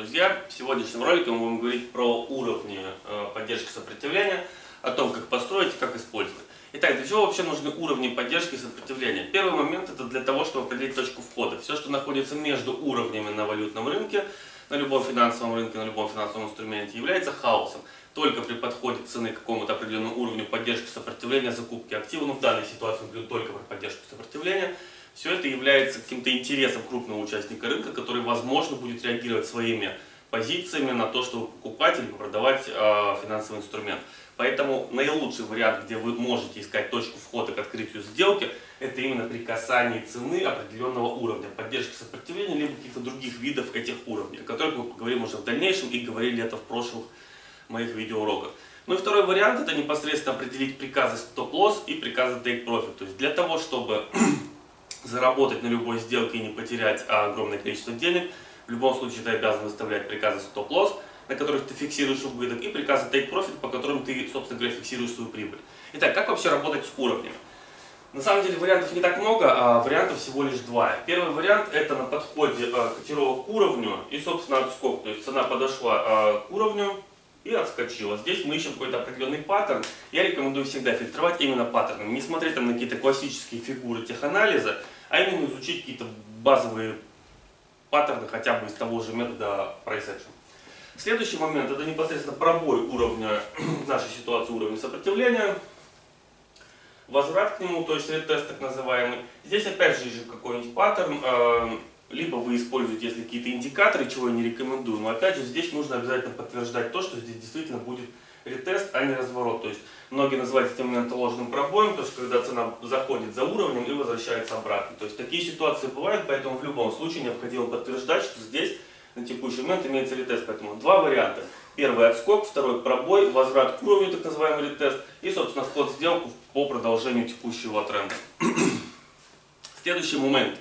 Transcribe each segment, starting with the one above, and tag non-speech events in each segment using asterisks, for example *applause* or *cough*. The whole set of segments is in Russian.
друзья! В сегодняшнем ролике мы будем говорить про уровни э, поддержки сопротивления, о том, как построить и как использовать. Итак, для чего вообще нужны уровни поддержки и сопротивления? Первый момент это для того, чтобы определить точку входа. Все, что находится между уровнями на валютном рынке, на любом финансовом рынке, на любом финансовом инструменте, является хаосом. Только при подходе цены к какому-то определенному уровню поддержки сопротивления закупки активов, ну в данной ситуации мы говорим только про поддержку сопротивления, все это является каким-то интересом крупного участника рынка, который, возможно, будет реагировать своими позициями на то, чтобы покупать или продавать э, финансовый инструмент. Поэтому наилучший вариант, где вы можете искать точку входа к открытию сделки, это именно при касании цены определенного уровня, поддержки сопротивления, либо каких-то других видов этих уровней, о которых мы поговорим уже в дальнейшем и говорили это в прошлых моих видеоуроках. Ну и второй вариант, это непосредственно определить приказы стоп-лосс и приказы take profit. То есть для того, чтобы заработать на любой сделке и не потерять огромное количество денег. В любом случае ты обязан выставлять приказы стоп-лосс, на которых ты фиксируешь убыток, и приказы take profit, по которым ты, собственно говоря, фиксируешь свою прибыль. Итак, как вообще работать с уровнями? На самом деле вариантов не так много, а вариантов всего лишь два. Первый вариант это на подходе э, котировок к уровню и, собственно, отскок. То есть цена подошла э, к уровню и отскочила. Здесь мы ищем какой-то определенный паттерн. Я рекомендую всегда фильтровать именно паттерны. Не смотреть там на какие-то классические фигуры теханализа, а именно изучить какие-то базовые паттерны хотя бы из того же метода Price. Следующий момент это непосредственно пробой уровня *clears throat* нашей ситуации, уровня сопротивления, возврат к нему, то есть ретест так называемый. Здесь опять же какой-нибудь паттерн, э, либо вы используете если какие-то индикаторы, чего я не рекомендую, но опять же здесь нужно обязательно подтверждать то, что здесь действительно будет ретест, а не разворот. То есть многие называют этим моментом ложным пробоем, то есть когда цена заходит за уровнем и возвращается обратно. То есть такие ситуации бывают, поэтому в любом случае необходимо подтверждать, что здесь на текущий момент имеется ретест. Поэтому два варианта. Первый отскок, второй пробой, возврат к уровню, так называемый ретест, и, собственно, вход в сделку по продолжению текущего тренда. *clears throat* Следующий момент.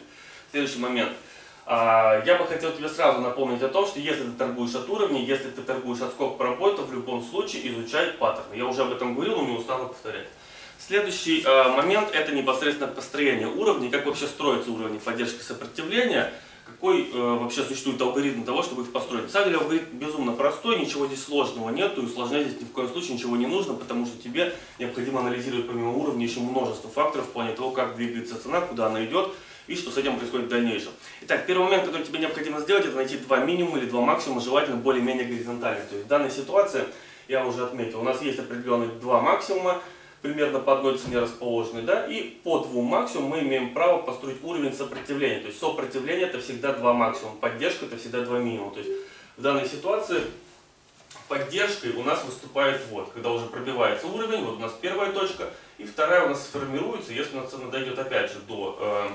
Следующий момент – я бы хотел тебе сразу напомнить о том, что если ты торгуешь от уровня, если ты торгуешь от скок пробой, то в любом случае изучай паттерны. Я уже об этом говорил, но не устану повторять. Следующий э, момент это непосредственно построение уровней, как вообще строятся уровни поддержки сопротивления, какой э, вообще существует алгоритм того, чтобы их построить. На самом деле алгоритм безумно простой, ничего здесь сложного нету, и усложнять здесь ни в коем случае ничего не нужно, потому что тебе необходимо анализировать помимо уровня еще множество факторов в плане того, как двигается цена, куда она идет, и что с этим происходит в дальнейшем. Итак, первый момент, который тебе необходимо сделать, это найти два минимума или два максимума, желательно более-менее горизонтальных. То есть в данной ситуации, я уже отметил, у нас есть определенные два максимума, примерно по одной цене расположены, да, и по двум максимумам мы имеем право построить уровень сопротивления. То есть сопротивление это всегда два максимума, поддержка это всегда два минимума. То есть в данной ситуации поддержкой у нас выступает вот, когда уже пробивается уровень, вот у нас первая точка, и вторая у нас сформируется, если у нас цена дойдет опять же до э,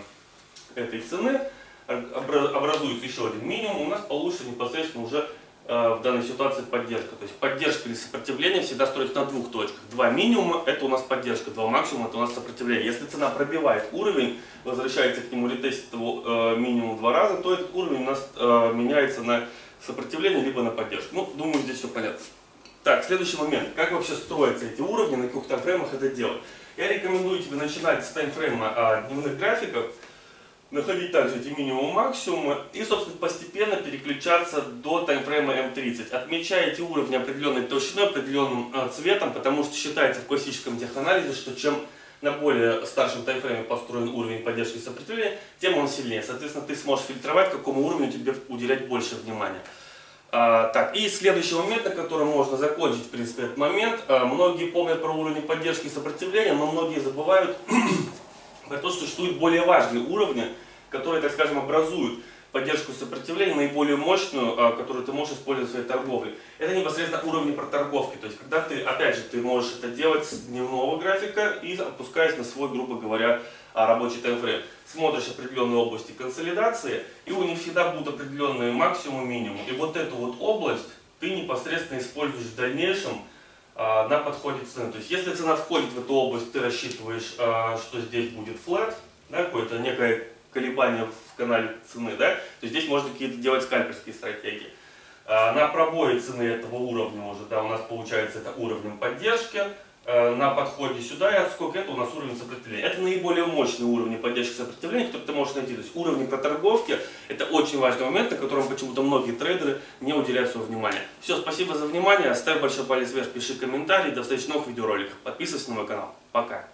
этой цены образуется еще один минимум, у нас получится непосредственно уже э, в данной ситуации поддержка. То есть поддержка или сопротивление всегда строится на двух точках. Два минимума это у нас поддержка, два максимума это у нас сопротивление. Если цена пробивает уровень, возвращается к нему, ретестит его э, минимум два раза, то этот уровень у нас э, меняется на сопротивление либо на поддержку. Ну, думаю, здесь все понятно. Так, следующий момент. Как вообще строятся эти уровни, на каких таймфреймах это делать? Я рекомендую тебе начинать с таймфрейма а, дневных графиков, находить также эти минимум максимумы и, собственно, постепенно переключаться до таймфрейма М30. Отмечайте уровни определенной толщиной, определенным э, цветом, потому что считается в классическом теханализе, что чем на более старшем таймфрейме построен уровень поддержки сопротивления, тем он сильнее. Соответственно, ты сможешь фильтровать, какому уровню тебе уделять больше внимания. А, так, и следующий момент, на котором можно закончить, в принципе, этот момент. А, многие помнят про уровень поддержки и сопротивления, но многие забывают *clears throat* про то, что существуют более важные уровни, которые, так скажем, образуют поддержку сопротивления наиболее мощную, а, которую ты можешь использовать в своей торговле. Это непосредственно уровни проторговки. То есть, когда ты, опять же, ты можешь это делать с дневного графика и опускаясь на свой, грубо говоря, а, рабочий таймфрейм. Смотришь определенные области консолидации, и у них всегда будут определенные максимум, минимум. И вот эту вот область ты непосредственно используешь в дальнейшем а, на подходе цены. То есть, если цена входит в эту область, ты рассчитываешь, что здесь будет flat, да, какое-то некое колебания в канале цены, да, то здесь можно какие-то делать скальперские стратегии. А, на пробое цены этого уровня уже, да, у нас получается это уровнем поддержки, э, на подходе сюда и отскок, это у нас уровень сопротивления. Это наиболее мощные уровни поддержки сопротивления, которые ты можешь найти. То есть уровни проторговки – это очень важный момент, на котором почему-то многие трейдеры не уделяют своего внимания. Все, спасибо за внимание, ставь большой палец вверх, пиши комментарий, до встречи в новых видеороликах. Подписывайся на мой канал. Пока.